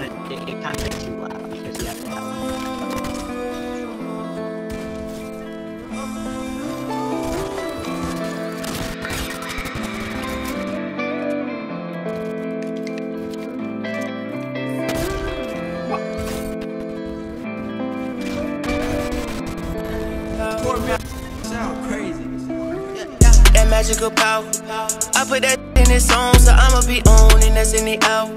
it, it kind of gets too loud because you have to have. Sound crazy. Magical power. I put that in this song, so I'ma be on, and that's in the out.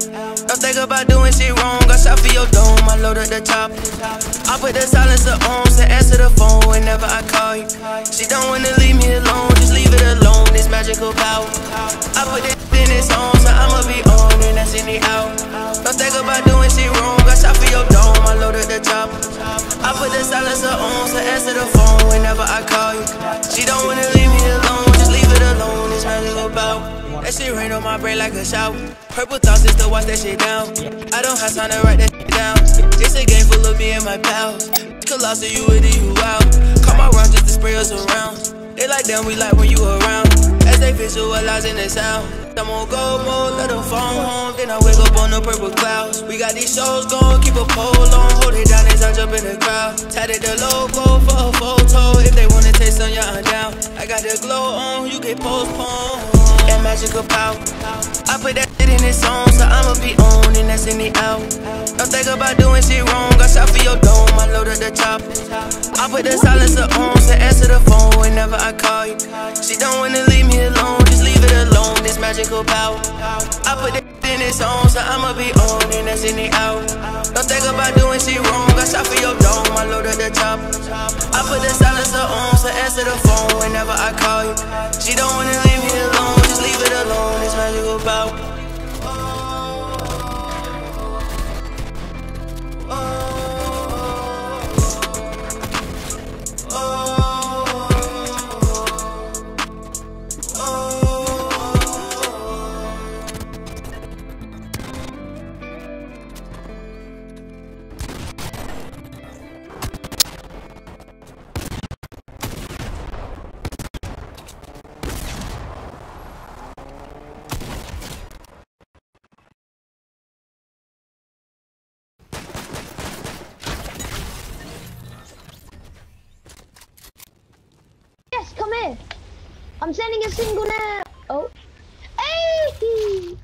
Don't think about doing shit wrong, I shot for your dome, I load up the top. I put the silencer on, so answer the phone whenever I call you. She don't wanna leave me alone, just leave it alone, this magical power. I put that on my brain like a shower. Purple thoughts just to watch that shit down. I don't have time to write that shit down. It's a game full of me and my pals. Colossal, you with it, you out. Come around just to spray us around. They like them, we like when you around. As they visualizing the sound. I'm on go mode, let them phone home. Then I wake up on the purple clouds. We got these shows going, keep a pole on. Hold it down as I jump in the crowd. Tatted the logo for a photo. If they wanna taste on, yeah, I'm down. I got the glow on, you get postponed. Magical power. I put that shit in this song, so I'ma be on, and that's in the out. Don't think about doing shit wrong. I shot for your dome, I load up the top. I put the silencer on, so answer the phone whenever I call you. She don't wanna leave me alone, just leave it alone. This magical power. I put that in this song, so I'ma be on, and that's in the out. Don't think about doing shit wrong. I shot for your dome, I load up the top. I put the silencer on, so answer the phone whenever I call you. She don't wanna leave me alone, just leave it alone. This magical power. Yes, come here. I'm sending a single now. Oh. Hey!